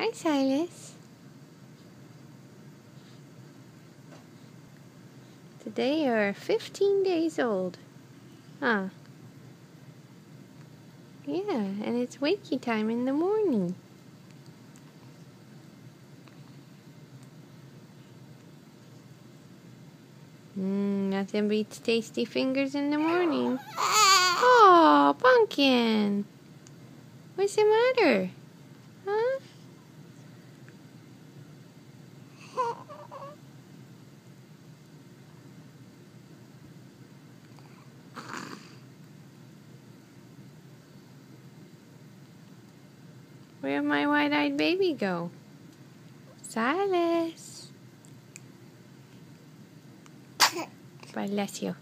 Hi, Silas. Today you're 15 days old. Huh? Yeah, and it's wakey time in the morning. Mmm, nothing beats tasty fingers in the morning. Oh, Pumpkin! What's the matter? Huh? Where'd my wide eyed baby go? Silas! Bless you.